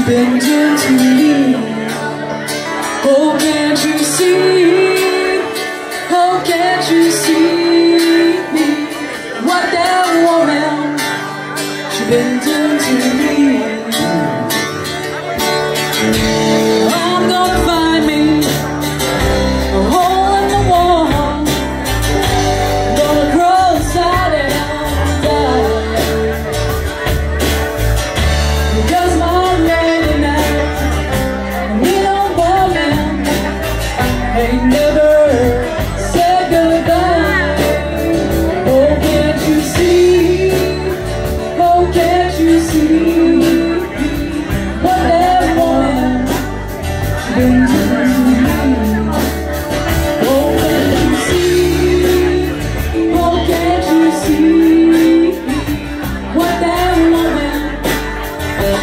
she been doing to me? Oh, can't you see? Oh, can't you see what that woman she been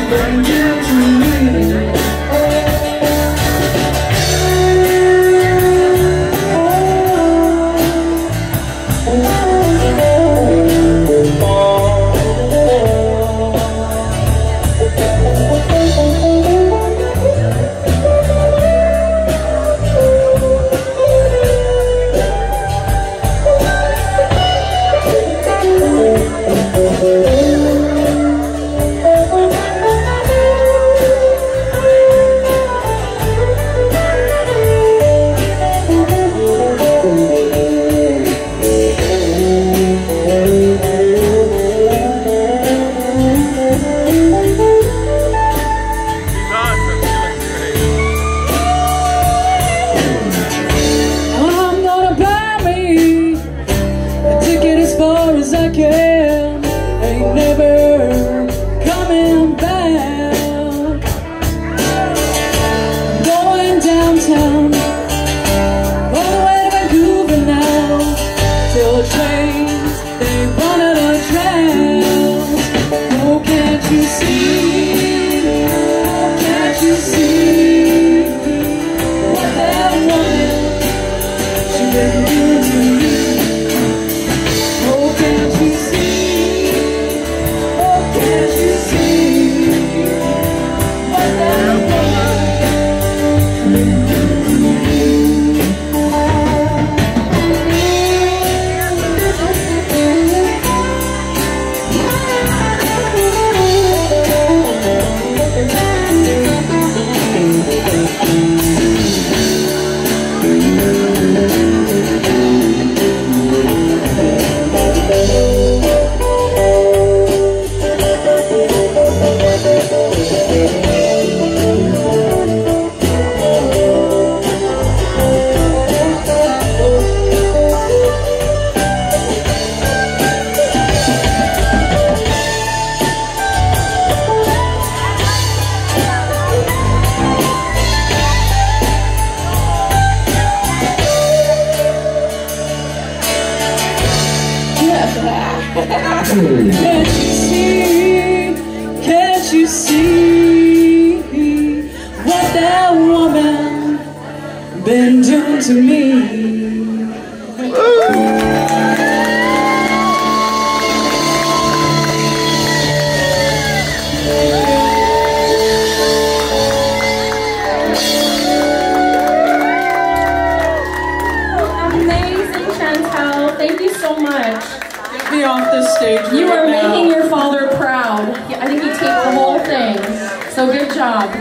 been doing to I. Ain't never coming back. Going downtown, all the way to Vancouver now. Till trains they run out of trams. Oh, can't you see? Oh, can't you see what that woman? She Can't you see? Can't you see what that woman been doing to me? Off this stage. You right are now. making your father proud. I think you taped the whole thing. So good job.